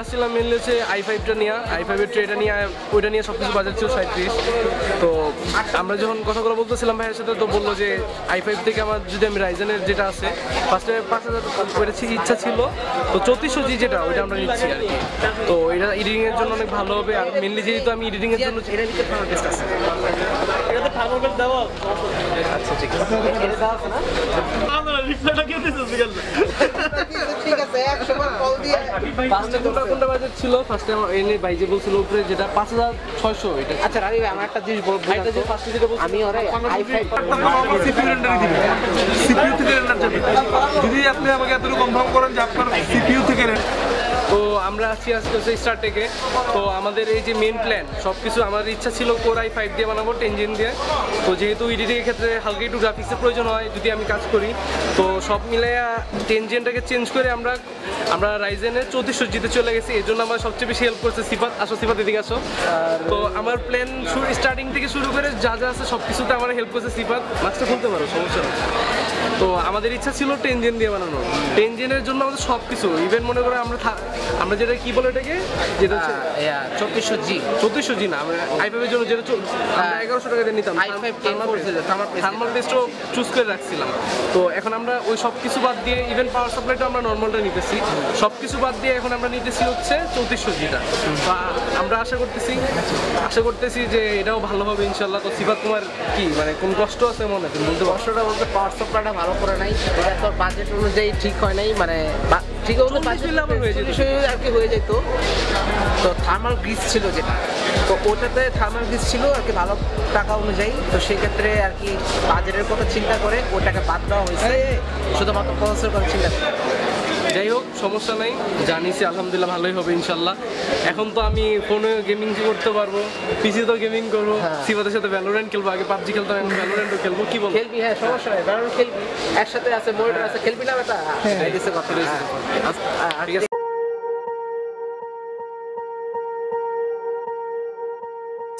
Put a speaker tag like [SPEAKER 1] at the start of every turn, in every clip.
[SPEAKER 1] আসছিলাম মেনলি হচ্ছে আই ফাইভটা নিয়ে আই ফাইভের ট্রেটা নিয়ে ওইটা নিয়ে সব কিছু বাজার ছিল সাঁত্রিশ তো আমরা যখন কথাগুলো বলতেছিলাম ভাইয়ের সাথে তো বলল যে আই ফাইভ থেকে আমার যদি আমি রাইজেনের যেটা আছে ফার্স্টে পাঁচ হাজার করেছি ইচ্ছা ছিল তো চৌত্রিশশো জি যেটা ওইটা আমরা নিচ্ছি আর কি। তো এটা এডিটিং এর জন্য অনেক ভালো হবে আর মেনলি যেহেতু আমি এডিটিং এর জন্য
[SPEAKER 2] আচ্ছা ঠিক আছে। ঠিক একশো কল দিয়ে।
[SPEAKER 1] কোনটা বাজেট ছিল? ফার্স্টে এনে ভাই যে বলছিল উপরে যেটা পাঁচ হাজার ছয়শো এটা
[SPEAKER 2] আচ্ছা রাবি ভাই আমার একটা জিনিস বলব
[SPEAKER 1] এটা যে ফার্স্ট যেটা বলছি
[SPEAKER 2] আমি ওরে আই ফাইভ
[SPEAKER 3] সিপিইউ রেন্ডারই দিবে। সিপিইউ থেকে রেন্ডার যাবে। যদি আপনি আমাকে এত কনফার্ম করেন যে আপনার সিপিইউ থেকে
[SPEAKER 1] তো আমরা আছি আজকে হচ্ছে স্টার টেকে তো আমাদের এই যে মেন প্ল্যান সব কিছু আমার ইচ্ছা ছিল কোরাই ফাইভ দিয়ে বানাবো টেনজেন দিয়ে। তো যেহেতু এডিটিংয়ের ক্ষেত্রে হালকা একটু গ্রাফিক্সের প্রয়োজন হয় যদি আমি কাজ করি তো সব মিলে টেনজেনটাকে চেঞ্জ করে আমরা আমরা রাইজেনের চৌত্রিশশো জিতে চলে গেছি। এই জন্য আমার সবচেয়ে বেশি হেল্প করছে সিফাত। আসো সিফাত এদিকে আসো। তো আমার প্ল্যান শুরু স্টার্টিং থেকে শুরু করে যা যা আছে সব কিছুতে আমার হেল্প করছে সিফাত। মাছটা খুলতে পারো সমস্যা নেই। তো আমাদের ইচ্ছা ছিল টেনজেন দিয়ে বানানো টেনজেনের জন্য আমাদের সব কিছু ইভেন মনে করে আমরা আমরা যেটা কি বলে এটাকে? যেটা
[SPEAKER 2] চব্বিশশো জি।
[SPEAKER 1] চৌত্রিশশো জি না আমরা আইফাইভের জন্য যেটা আমরা এগারোশো টাকা দিয়ে নিতাম।
[SPEAKER 2] i5 10 করছে যে, thermal paste।
[SPEAKER 1] থার্মাল টেস্টও চুজ করে রাখছিলাম। তো এখন আমরা ওই সব কিছু বাদ দিয়ে ইভেন পাওয়ার সাপ্লাইটা আমরা নর্মালটা নিতেছি। সব কিছু বাদ দিয়ে এখন আমরা নিতেছি হচ্ছে চৌত্রিশশো জিটা। আ- আমরা আশা করতেছি আশা করতেছি যে এটাও ভালো হবে ইনশাল্লাহ। তো সিফাত তোমার কি? মানে কোন কষ্ট আছে মনে তুমি বলতে
[SPEAKER 2] কষ্টটা বলতে পাওয়ার সাপ্লাইটা ভালো করে নাই। এটা তো বাজেট অনুযায়ী ঠিক হয় নাই। মানে ঠিক
[SPEAKER 1] চল্লিশ
[SPEAKER 2] বাজেট
[SPEAKER 1] হয়ে যেত।
[SPEAKER 2] আর কি হয়ে যেত। তো থার্মাল গ্রিস ছিল যেটা। তো ওটাতে থার্মাল গ্রিস ছিল আর কি ভালো টাকা অনুযায়ী। তো সেক্ষেত্রে আর কি বাজেটের কথা চিন্তা করে ওটাকে বাদ দেওয়া হয়েছে। শুধুমাত্র প্রসেসের কথা চিন্তা করে।
[SPEAKER 1] যাই হোক সমস্যা নাই। জানিছি আলহামদুলিল্লাহ ভালোই হবে ইনশাল্লাহ। এখন তো আমি ফোনে গেমিং করতে পারব? পিসিতেও গেমিং করব।
[SPEAKER 2] হ্যাঁ।
[SPEAKER 1] সিফাতের সাথে ভ্যালোরেন্ট খেলব আগে পাবজি খেলতাম এখন ভ্যালোরেন্টও খেলব কি বলব
[SPEAKER 2] খেলবি হ্যাঁ সমস্যা নেই। খেলবি। একসাথে আছে মনিটর আছে খেলবি না বেটা? হ্যাঁ।
[SPEAKER 1] ঠিক আছে।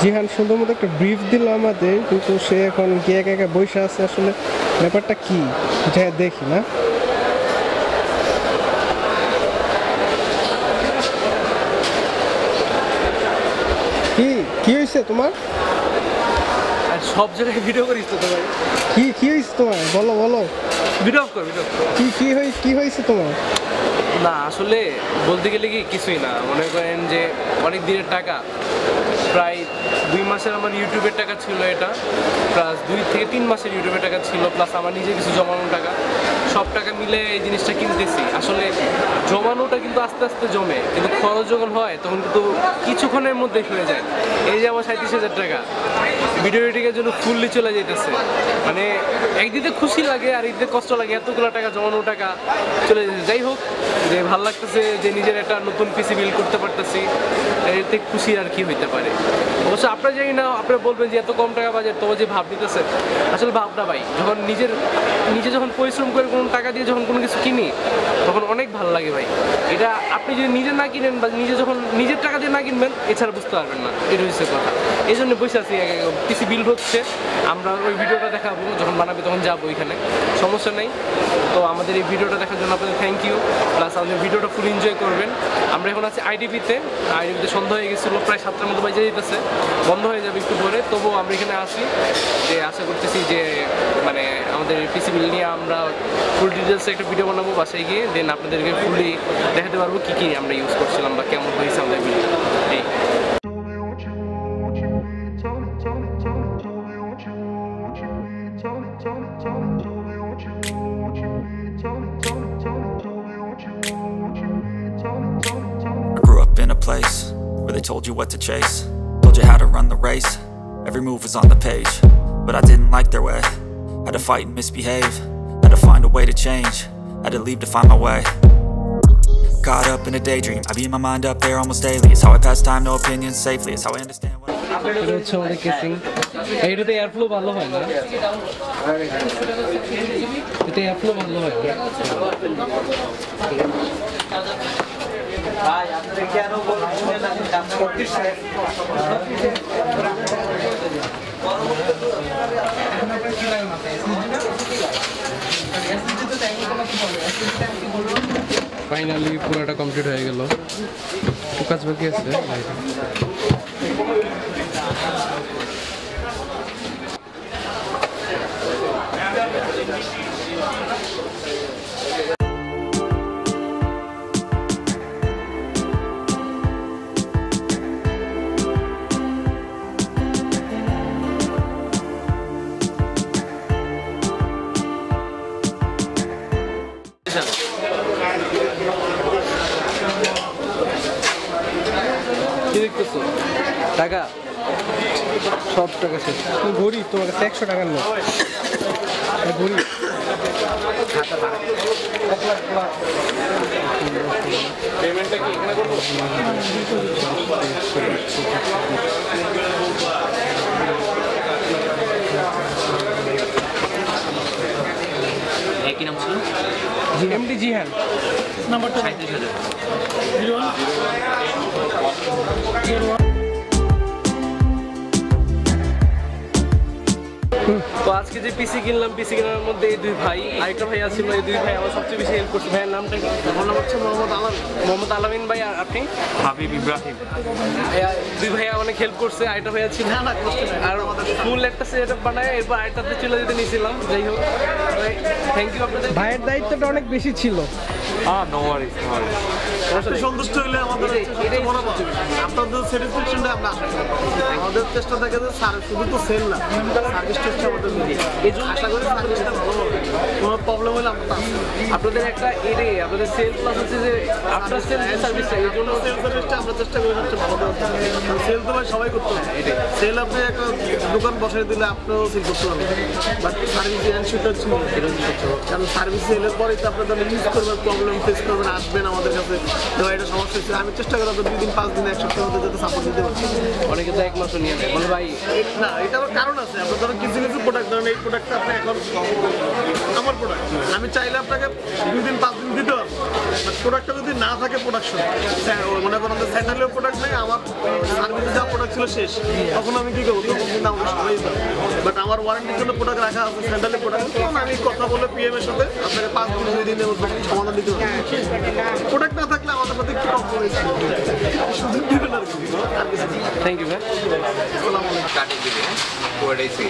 [SPEAKER 4] জিহান সুন্দর মতো একটা ব্রিফ দিল আমাদের কিন্তু সে এখন গিয়ে একা একা বসে আছে। আসলে ব্যাপারটা কি? এটা দেখি না। কি? কি হয়েছে তোমার?
[SPEAKER 1] আর সব জায়গায় ভিডিও করিস তো তোমার
[SPEAKER 4] কি? কি হয়েছে তোমার? বলো বলো।
[SPEAKER 1] ভিডিও কর ভিডিও
[SPEAKER 4] কি কি হই কি হয়েছে তোমার?
[SPEAKER 1] না আসলে বলতে গেলে কি কিছুই না। মনে করেন যে অনেক দিনের টাকা। দুই মাসের আমার ইউটিউবের টাকা ছিল এটা প্লাস দুই থেকে তিন মাসের ইউটিউবের টাকা ছিল প্লাস আমার নিজে কিছু জমানো টাকা। সব টাকা মিলে এই জিনিসটা কিনতেছি। আসলে জমানোটা কিন্তু আস্তে আস্তে জমে, কিন্তু খরচ যখন হয়, তখন কিন্তু কিছুক্ষণের মধ্যে হয়ে যায়। এই যে আমার সাঁত্রিশ হাজার টাকা ভিডিও এডিটিংয়ের জন্য ফুললি চলে যেতেছে মানে একদিকে খুশি লাগে, আর একদিকে কষ্ট লাগে। এতগুলো টাকা, জমানো টাকা চলে যাই হোক, যে ভালো লাগতেছে যে নিজের একটা নতুন পিসি বিল্ড করতে পারতেছি এতে খুশি আর কি হইতে পারে। অবশ্য আপনারা জানি না, আপনারা বলবেন যে এত কম টাকা বাজেট, তবে যে ভাব দিতেছে, আসলে ভাবনা ভাই, যখন নিজের, নিজে যখন পরিশ্রম করে কোনো টাকা দিয়ে যখন কোনো কিছু কিনি, তখন অনেক ভালো লাগে ভাই। এটা আপনি যদি নিজে না কিনেন বা নিজে যখন নিজের টাকা দিয়ে না কিনবেন, এছাড়া বুঝতে পারবেন না। এটা হচ্ছে কথা। এই জন্য বসে আছি পিসি বিল হচ্ছে। আমরা ওই ভিডিওটা দেখাবো, যখন বানাবে তখন যাব ওইখানে সমস্যা নেই। তো আমাদের এই ভিডিওটা দেখার জন্য আপনাদের থ্যাংক ইউ প্লাস আমাদের ভিডিওটা ফুল এনজয় করবেন। আমরা এখন আছি আইডিপিতে আইডিপিতে সন্ধ্যা হয়ে গেছিল, প্রায় সাতটার মতো বাজে যেতেছে বন্ধ হয়ে যাবে একটু পরে। তবুও আমরা এখানে আসি যে আশা করতেছি যে মানে আমাদের পিসি বিল নিয়ে আমরা ফুল ডিটেলসে একটা ভিডিও বানাবো বাসায় গিয়ে। দেন আপনাদেরকে ফুলি দেখাতে পারব কী কী আমরা ইউজ করছিলাম বা কেমন হয়েছে।
[SPEAKER 5] told you what to chase, told you how to run the race. Every move was on the page, but I didn't like their way. Had to fight and misbehave, had to find a way to change, had to leave to find my way. caught up in a daydream I beat my mind up there almost daily It's how I pass time, no opinions safely It's how I understand what
[SPEAKER 1] এটা হচ্ছে আমাদের casing এইটাতে airflow ভালো হয় না এটা airflow ভালো হয় না ফাইনালি পুরোটা কমপ্লিট হয়ে গেল। কাজ বাকি আছে
[SPEAKER 4] একশো টাকার
[SPEAKER 6] নাম ছিল?
[SPEAKER 4] এমডি জিহান।
[SPEAKER 6] সাঁত্রিশ হাজার।
[SPEAKER 1] তো আজকে যে পিসি কিনলাম পিসি কেনার মধ্যে এই দুই ভাই আরেকটা ভাই আছিল এই দুই ভাই আমার সবচেয়ে বেশি হেল্প করছে। ভাইয়ের নামটা আমার নাম হচ্ছে মোহাম্মদ আলম। মোহাম্মদ আলামিন ভাই আর আপনি?
[SPEAKER 6] হাবিব ইব্রাহিম।
[SPEAKER 1] দুই ভাইয়া অনেক হেল্প করছে আরেকটা ভাইয়া ছিল। আর ফুল একটা সেট আপ বানায় এরপর আরেকটাতে চলে যেতে নিয়েছিলাম। যাই হোক থ্যাংক ইউ আপনাদের।
[SPEAKER 4] ভাইয়ের দায়িত্বটা অনেক বেশি ছিল।
[SPEAKER 6] হ্যাঁ নো ওয়ারিস নো ওয়ারিস
[SPEAKER 7] সন্তুষ্ট হলে আমাদের। আপনাদের স্যাটিসফ্যাকশনটা আমরা আশা করি আমাদের চেষ্টা থাকে যে স্যার শুধু তো সেল না সার্ভিসটা হচ্ছে আমাদের মিলিয়ে এই জন্য আশা করি সার্ভিসটা ভালো হবে। কোনো প্রবলেম হলে আমরা
[SPEAKER 1] আপনাদের একটা এরে আপনাদের সেল প্লাস হচ্ছে যে আফটার সেল সার্ভিসটা এই জন্য
[SPEAKER 7] সেল সার্ভিসটা আমরা চেষ্টা করি সবচেয়ে ভালো দেওয়ার সেল তো ভাই সবাই করতে হবে সেল আপনি একটা দোকান বসাই দিলে আপনিও সেল করতে পারবেন। বাট সার্ভিস এনশিওরটা হচ্ছে। কারণ সার্ভিস সেলের পরেই তো আপনাদের ইউজ করবেন প্রবলেম ফেস করবেন আসবেন আমাদের কাছে। তো এটা সমস্যা হচ্ছে। আমি চেষ্টা করি দুই দিন পাঁচ দিন এক সপ্তাহের মধ্যে যাতে সাপোর্ট দিতে পারি।
[SPEAKER 1] অনেকে তো এক মাসও নিয়ে নেয়। বলে ভাই।
[SPEAKER 7] না এটা আবার কারণ আছে। আপনার ধরুন কিছু কিছু প্রোডাক্ট ধরেন এই প্রোডাক্টটা আপনি এখন আমার প্রোডাক্ট আমি চাইলে আপনাকে দুই দিন পাঁচ দিন দিতে পারব। প্রোডাক্টটা যদি না থাকে প্রোডাকশন মনে করেন যে স্যান্ডেলের প্রোডাক্ট নেই আমার সার্ভিসে যা প্রোডাক্ট ছিল শেষ। তখন আমি কি করব? তখন কিন্তু আমাকে সবাই বাট আমার ওয়ারেন্টির জন্য প্রোডাক্ট রাখা আছে স্যান্ডেলের প্রোডাক্ট তখন আমি কথা বলে পিএম এর সাথে আপনাকে পাঁচ দিন দুই দিনের মধ্যে সমাধান দিতে পারব। প্রোডাক্ট না থাকলে আমাদের সাথে একটু কম্প্রোমাইজ সুযোগ দিবেন আর কি।
[SPEAKER 1] থ্যাংক ইউ ভাই
[SPEAKER 7] আসসালামু আলাইকুম।
[SPEAKER 6] কাটিং দিবে। ওটাইছি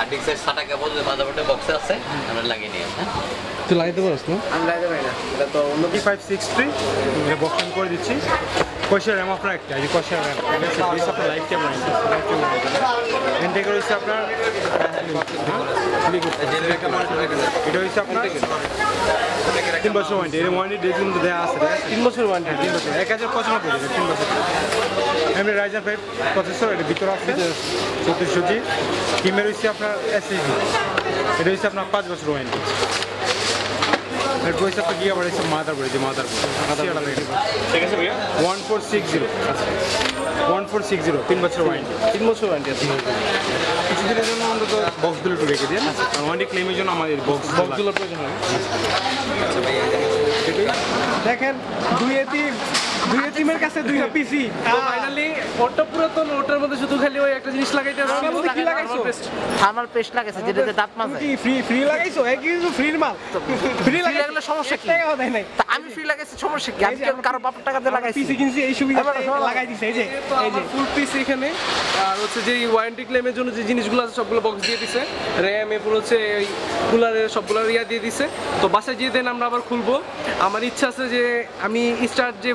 [SPEAKER 6] আর ডিক্সের সাটা কেবল মাদারবোর্ডে বক্সে আছে। আমরা লাগিয়ে নিয়ে হ্যাঁ
[SPEAKER 1] তুই লাগাইতে পারস না
[SPEAKER 2] আমি লাইতে পারি না এটা তো অন্য
[SPEAKER 8] ফাইভ সিক্স থ্রি এটা বক্সিং করে দিচ্ছি কোয়েশিয়ার র্যাম আপনার একটা এই কোয়েশিয়ার র্যাম আপনার লাইফ ক্যামেরা এখান থেকে রয়েছে আপনার এটা হচ্ছে আপনার তিন বছর ওয়ারেন্টি এর ওয়ারেন্টি ডেট কিন্তু দেওয়া আছে?
[SPEAKER 1] তিন বছর ওয়ারেন্টি
[SPEAKER 8] তিন বছর। এক হাজার পঁচানব্বই টাকা তিন বছর। এমনি রাইজার ফাইভ প্রসেসর এটা ভিতরে আছে চৌত্রিশশো জি। কিমের হচ্ছে আপনার এসএসডি এটা হচ্ছে আপনার পাঁচ বছর ওয়ারেন্টি এরপর আপনার গিয়ে আবার মাদার যে মাদার বোর্ড
[SPEAKER 6] ঠিক আছে ভাইয়া।
[SPEAKER 8] One four six zero. One four six zero তিন বছর ওয়ারেন্টি
[SPEAKER 1] তিন বছর ওয়ারেন্টি আছে।
[SPEAKER 8] কিছুদিনের জন্য অন্তত বক্সগুলো একটু রেখে দিন। ওয়ারেন্টি ক্লেমের জন্য আমাদের বক্স
[SPEAKER 1] বক্সগুলোর প্রয়োজন
[SPEAKER 4] দেখেন দুই এতিম দুই এতিমের কাছে দুইটা পিসি
[SPEAKER 1] ফাইনালি ওটা পুরাতন ওটার মধ্যে শুধু খালি ওই একটা জিনিস লাগাইতে
[SPEAKER 4] কি লাগাইছো?
[SPEAKER 2] থার্মাল পেস্ট লাগাইছে যেটাতে দাঁত
[SPEAKER 4] কি ফ্রি ফ্রি লাগাইছো? এক কিছু ফ্রির মাল? ফ্রি
[SPEAKER 2] লাগলে সমস্যা কি?
[SPEAKER 4] দেয় নাই।
[SPEAKER 2] আমি ফ্রি লাগাইছি সমস্যা কি? আমি কারও বাপের টাকা দিয়ে লাগাইছি?
[SPEAKER 4] পিসি কিনছি এই সুবিধা। লাগাই দিছে এই যে এই যে।
[SPEAKER 1] আমার ফুল পিস এখানে। আর হচ্ছে যে ওয়ারেন্টি ক্লেমের জন্য যে জিনিসগুলো আছে সবগুলো বক্স দিয়ে দিছে। র্যাম এরপর হচ্ছে ওই কুলারের সবগুলো ইয়া দিয়ে দিছে। তো বাসায় যেয়ে দেন আমরা আবার খুলবো। আমার ইচ্ছা আছে যে আমি স্টার্ট যে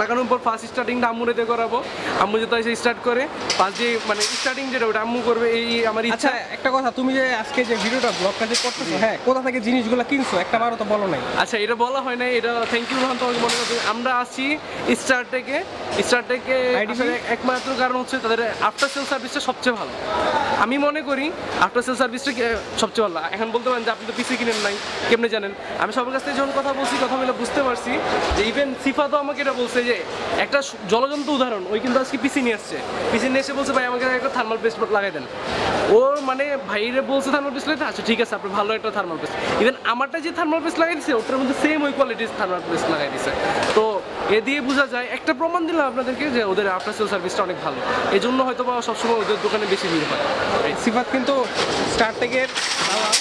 [SPEAKER 1] লাগানোর পর ফার্স্ট স্টার্টিংটা আম্মুর এতে করাবো। আম্মু যেটা এসে স্টার্ট করে ফার্স্ট যে মানে স্টার্টিং যেটা ওটা আম্মু করবে এই আমার
[SPEAKER 4] আচ্ছা
[SPEAKER 1] ইচ্ছা।
[SPEAKER 4] একটা কথা তুমি যে আজকে যে ভিডিওটা ব্লগটা যে করতেছো হ্যাঁ কোথা থেকে জিনিসগুলো কিনছো? একটা বারও তো বলো নাই।
[SPEAKER 1] আচ্ছা এটা বলা হয় না এটা থ্যাংক ইউ রোহান তোমাকে মনে করতে আমরা আসি স্টার থেকে স্টার থেকে একমাত্র কারণ হচ্ছে তাদের আফটার সেল সার্ভিসটা সবচেয়ে ভালো। আমি মনে করি আফটার সেল সার্ভিসটা সবচেয়ে ভালো। এখন বলতে পারেন যে আপনি তো পিসি কিনেন নাই কেমনে জানেন? আমি সবার কাছ থেকে যখন কথা বলছি কথা বলে বুঝতে পারছি যে ইভেন সিফা তো আমাকে এটা বলছে যে একটা জলজন্ত উদাহরণ ওই কিন্তু আজকে পিসি নিয়ে আসছে। পিসি নিয়ে এসে বলছে ভাই আমাকে একটা থার্মাল পেস্ট লাগাই দেন। ওর মানে ভাইরে বলছে থার্মাল পেস্ট লাগাইতে আচ্ছা ঠিক আছে আপনি ভালো একটা থার্মাল পেস্ট ইভেন আমারটা যে থার্মাল পেস্ট লাগাই দিছে ওটার মধ্যে সেম ওই কোয়ালিটির থার্মাল পেস্ট লাগাই দিছে। তো এ দিয়ে বোঝা যায় একটা প্রমাণ দিলাম আপনাদেরকে যে ওদের আফটার সেল সার্ভিসটা অনেক ভালো। এই জন্য হয়তো বা সবসময় ওদের দোকানে বেশি ভিড় হয়।
[SPEAKER 4] সিফাত কিন্তু স্টার টেকের দালাল।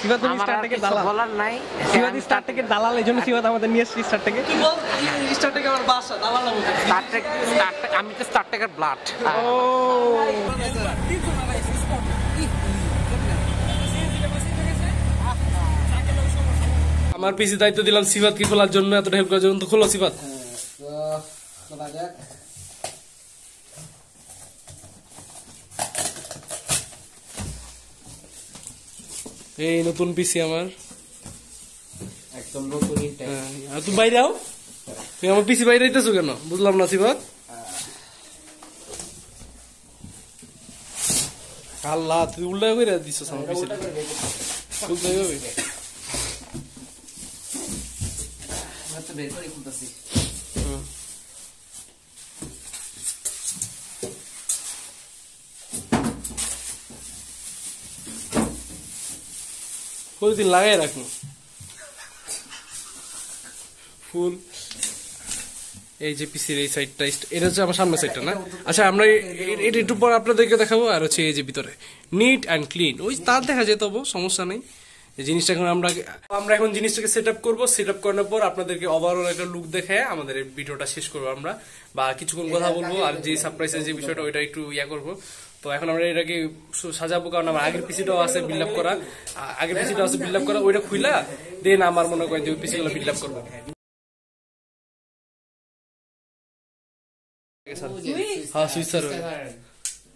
[SPEAKER 4] সিফাত তুমি স্টার
[SPEAKER 2] আর
[SPEAKER 4] দালাল।
[SPEAKER 2] বলার নাই।
[SPEAKER 4] সিফাত স্টার টেকের দালাল এই জন্য সিফাত আমাদের নিয়ে এসেছি স্টার
[SPEAKER 1] স্টার থেকে আমার বাসা দালাল
[SPEAKER 2] স্টার ট্রেক স্টার আমি তো স্টার ব্লাড
[SPEAKER 4] ও।
[SPEAKER 1] আমার পিসি দায়িত্ব দিলাম সিফাতকে খোলার জন্য এতটা হেল্প করার জন্য তো খোলো সিফাত। এই নতুন পিসি আমার।
[SPEAKER 2] একদম নতুন
[SPEAKER 1] হ্যাঁ, আর তুমি বাইরে আও। তুমি আমার পিসি বাইরে আইতেছো কেন? বুঝলাম না সিফাত। আল্লাহ তুই উল্টা করে দিছো আমার পিসি উল্টা করে
[SPEAKER 2] বের করে খুলতেছি
[SPEAKER 1] প্রতিদিন লাগাই রাখুন ফুল এই যে পিসির এই সাইডটা এটা হচ্ছে আমার সামনের সাইডটা না? আচ্ছা আমরা এটা একটু পর আপনাদেরকে দেখাবো, আর হচ্ছে এই যে ভিতরে। নিট অ্যান্ড ক্লিন ওই তার দেখা যেত সমস্যা নেই। এই জিনিসটা এখন আমরা আমরা এখন জিনিসটাকে সেট আপ করব। সেট আপ করার পর আপনাদেরকে ওভারঅল একটা লুক দেখে আমাদের ভিডিওটা শেষ করব আমরা। বা কিছুক্ষণ কথা বলব আর যে সারপ্রাইজের যে বিষয়টা ওইটা একটু ইয়া করব। তো এখন আমরা এটাকে সাজাবো কারণ আমার আগের পিসিটাও আছে বিল্ড আপ করা। আগের পিসিটাও আছে বিল্ড আপ করা। ওইটা খুইলা দেন আমার মনে করেন যে ওই পিসিগুলো বিল্ড আপ করব। হ্যাঁ সুইচ স্যার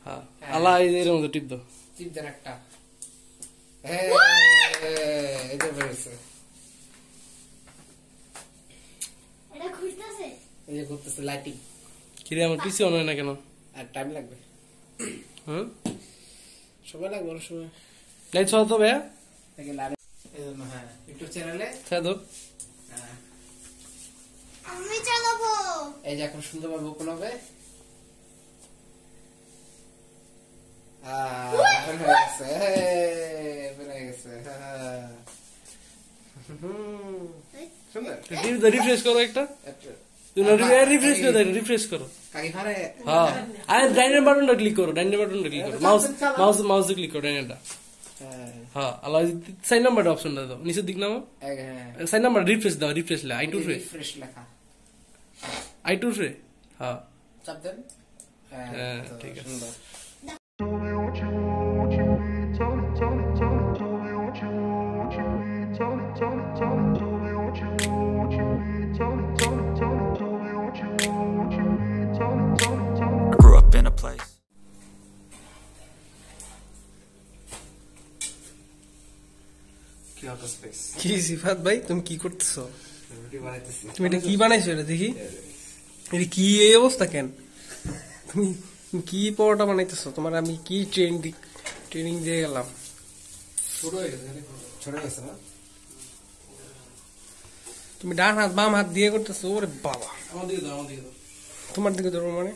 [SPEAKER 1] হ্যাঁ। আল্লাহ এই এর মধ্যে টিপ দাও।
[SPEAKER 2] টিপ দেন একটা। হ্যাঁ এই যে বেরিয়েছে
[SPEAKER 9] এটা ঘুরতেছে
[SPEAKER 2] এই লাইটিং
[SPEAKER 1] কিরে আমার অন হয় না কেন
[SPEAKER 2] আর টাইম লাগবে সময় লাগবে অনেক সময়
[SPEAKER 1] লাইট সহ তো ভাইয়া
[SPEAKER 2] এই হ্যাঁ ইউটিউব চ্যানেলে
[SPEAKER 9] আমি চালাবো
[SPEAKER 2] যে এখন সুন্দরভাবে ওপেন হবে আহ, সুন্দর
[SPEAKER 1] রিফ্রেশ করো একটা। রিফ্রেশ করে দেখো রিফ্রেশ করো। হ্যাঁ। আরে ডাইনার বাটনটা ক্লিক করো ডাইনার বাটনটা ক্লিক করো। মাউস মাউস মাউস ক্লিক করো ডাইনারটা।
[SPEAKER 2] হ্যাঁ
[SPEAKER 1] আল্লাহ সাইন নাম্বারটা অপশনটা দাও নিচের দিক নামো। সাইন নাম্বার রিফ্রেশ দাও রিফ্রেশ লে আই টু ফ্রে আই টু ফ্রে হ্যাঁ।
[SPEAKER 2] চাপ দেন। হ্যাঁ
[SPEAKER 1] হ্যাঁ, ঠিক আছে।
[SPEAKER 4] কি সিফাত ভাই? তুমি কি করতেছো? তুমি এটা কি বানাইছো এটা দেখি? এটা কি এই অবস্থা কেন? তুমি কি পরোটা বানাইতেছো? তোমার আমি কি ট্রেন ট্রেনিং দিয়ে গেলাম?
[SPEAKER 2] ছোট হয়ে গেছে ছোট হয়ে গেছে না?
[SPEAKER 4] তুমি ডান হাত বাম হাত দিয়ে করতেছো? ওরে বাবা।
[SPEAKER 1] আমার দিকে দাও আমার দিকে দাও
[SPEAKER 4] তোমার দিকে ধরো মানে?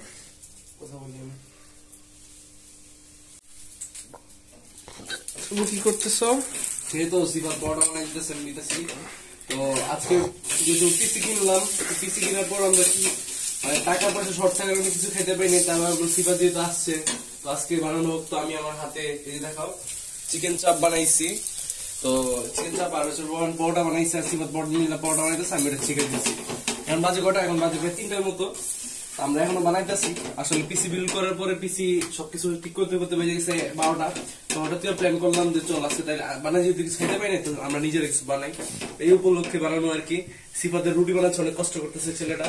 [SPEAKER 1] কথা বলি আমি।
[SPEAKER 4] তুমি কি করতেছো?
[SPEAKER 1] সে তো সিফার পড়া অনেক দিতেছে নিতেছি। তো আজকে যেহেতু পিসি কিনলাম পিসি কেনার পর আমরা কি মানে টাকা পয়সা শর্ট থাকার কিছু খেতে পাইনি তার আমার সিফা যেহেতু আসছে, তো আজকে বানানো হোক, তো আমি আমার হাতে এই দেখাও চিকেন চাপ বানাইছি। তো চিকেন চাপ আর হচ্ছে রোহান পরোটা বানাইছি, আর সিফাত বড় নিলাম পরোটা বানাইতেছে, আমি এটা চিকেন দিচ্ছি এখন বাজে কটা? এখন বাজে প্রায় তিনটার মতো। তো আমরা এখনও বানাইতেছি। আসলে পিসি বিল করার পরে পিসি সবকিছু ঠিক করতে করতে বেজে গেছে বারোটা। তো হঠাৎ করে প্ল্যান করলাম যে চল আজকে তাই বানাই যদি কিছু খেতে পাই না তো আমরা নিজেরা কিছু বানাই। এই উপলক্ষে বানানো আর কি। সিফাতের রুটি বানাচ্ছে অনেক কষ্ট করতেছে ছেলেটা।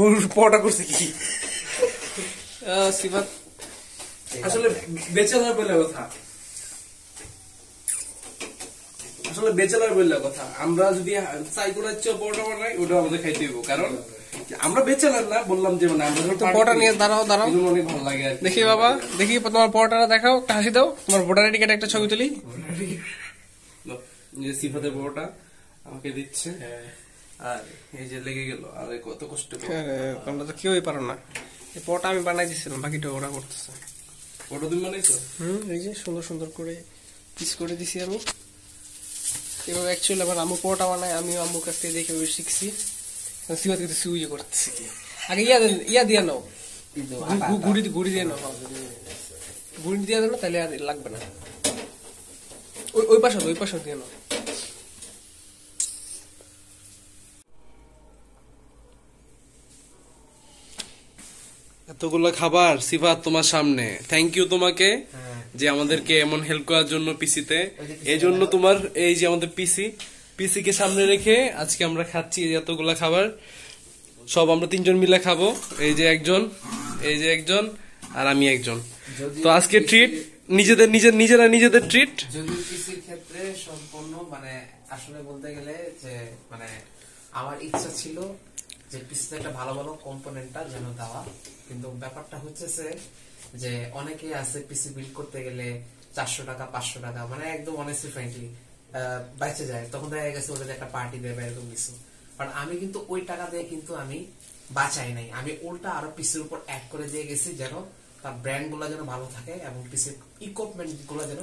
[SPEAKER 1] ওর পরোটা করছে কি?
[SPEAKER 4] সিফাত।
[SPEAKER 1] আসলে বেঁচে থাকা পেলে কথা। আসলে বেচেলার বললে কথা। আমরা যদি চাই হচ্ছে পরোটা বানাই ওটা আমাদের খাইতে হইব। কারণ আমরা বেচেলার না বললাম যে মানে আমরা
[SPEAKER 4] তো পরোটা নিয়ে দাঁড়াও দাঁড়াও।
[SPEAKER 1] অনেক ভালো লাগে
[SPEAKER 4] দেখি বাবা দেখি তোমার পরোটাটা দেখাও একটা হাসি দাও। তোমার ভোটার আইডি কার্ডে একটা ছবি তুলি।
[SPEAKER 1] লো, এই যে সিফাতের পরোটা আমাকে দিচ্ছে।
[SPEAKER 4] হ্যাঁ।
[SPEAKER 1] আর এই যে লেগে গেল আর কত কষ্ট
[SPEAKER 4] তোমরা তো কেউই পারো না। এই পরোটা আমি বানাই দিছিলাম বাকিটা ওরা করতেছে।
[SPEAKER 1] পরোটা তুমি বানাইছো?
[SPEAKER 4] হুম এই যে সুন্দর সুন্দর করে পিস করে দিছি আমি। এবার অ্যাকচুয়ালি আমার আম্মু পরোটা বানায় আমি আম্মুর কাছ থেকে দেখে শিখছি। কিন্তু সুইয়ে করতেছি কি আগে ইয়া ইয়া দিয়ে নাও গুড়ি গুড়ি দিয়ে নাও গুড়ি দিয়ে দাও না তাহলে আর লাগবে না ওই ওই পাশে ওই পাশে দিয়ে নাও
[SPEAKER 1] এতগুলো খাবার সিফাত তোমার সামনে। থ্যাংক ইউ তোমাকে
[SPEAKER 2] হ্যাঁ।
[SPEAKER 1] যে আমাদেরকে এমন হেল্প করার জন্য পিসিতে এই জন্য তোমার এই যে আমাদের পিসি পিসি কে সামনে রেখে আজকে আমরা খাচ্ছি এতগুলা খাবার। সব আমরা তিনজন মিলে খাব। এই যে একজন এই যে একজন আর আমি একজন। তো আজকে ট্রিট নিজেদের নিজের নিজেরা নিজেদের ট্রিট
[SPEAKER 2] যদি পিসির ক্ষেত্রে সম্পূর্ণ মানে আসলে বলতে গেলে যে মানে আমার ইচ্ছা ছিল যে পিসিতে একটা ভালো ভালো কম্পোনেন্টটা যেন দেওয়া। কিন্তু ব্যাপারটা হচ্ছে যে অনেকেই আছে পিসি বিল্ড করতে গেলে চারশো টাকা পাঁচশো টাকা মানে একদম অনেস্টলি ফ্র্যাঙ্কলি বেঁচে যায়। তখন দেখা গেছে ওদের একটা পার্টি দেবে এরকম কিছু। বাট আমি কিন্তু ওই টাকা দিয়ে কিন্তু আমি বাঁচাই নাই। আমি উল্টা আরও পিসির উপর অ্যাড করে দিয়ে গেছি যেন তার ব্র্যান্ডগুলো যেন ভালো থাকে এবং পিসির ইকুইপমেন্টগুলো যেন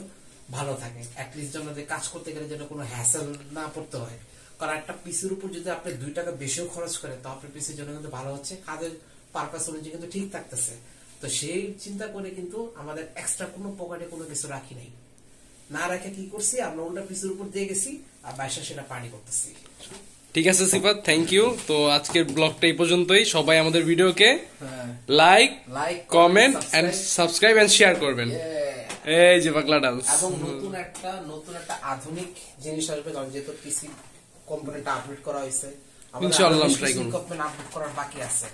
[SPEAKER 2] ভালো থাকে। অ্যাটলিস্ট যেন যে কাজ করতে গেলে যেন কোনো হ্যাসেল না পড়তে হয়। কারণ একটা পিসির উপর যদি আপনি দুই টাকা বেশিও খরচ করেন, তো আপনার পিসির জন্য কিন্তু ভালো হচ্ছে। কাজের পারপাস অনুযায়ী কিন্তু ঠিক থাকতেছে। তো সেই চিন্তা করে কিন্তু আমাদের এক্সট্রা কোনো পকেটে কোনো কিছু রাখি নাই। না রেখে কি করছি? আমরা উল্টা পিসের উপর দিয়ে গেছি আর বাইশা সেটা পানি করতেছি।
[SPEAKER 1] ঠিক আছে সিফাত থ্যাংক ইউ তো আজকের ব্লগটা এই পর্যন্তই। সবাই আমাদের ভিডিওকে like
[SPEAKER 2] like
[SPEAKER 1] comment and subscribe and share করবেন। এই যে পাগলা ডান্স
[SPEAKER 2] এবং নতুন একটা নতুন একটা আধুনিক জিনিস আসবে কারণ যেহেতু পিসি কম্পোনেন্ট আপডেট করা হয়েছে
[SPEAKER 1] ইনশাআল্লাহ try করব।
[SPEAKER 2] কম্পোনেন্ট আপডেট করার বাকি আছে।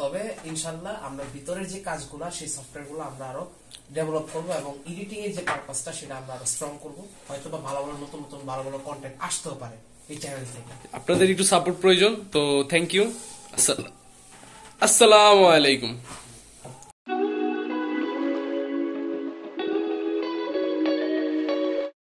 [SPEAKER 2] তবে ইনশাল্লাহ আমরা ভিতরের যে কাজগুলো, সেই সফটওয়্যারগুলো আমরা আরও ডেভেলপ করব এবং এডিটিং এর যে পারপাসটা সেটা আমরা আরও স্ট্রং করব। হয়তো বা ভালো ভালো নতুন নতুন ভালো ভালো কন্টেন্ট আসতেও পারে এই চ্যানেল থেকে।
[SPEAKER 1] আপনাদের একটু সাপোর্ট প্রয়োজন, তো থ্যাংক ইউ আসসালামু আলাইকুম।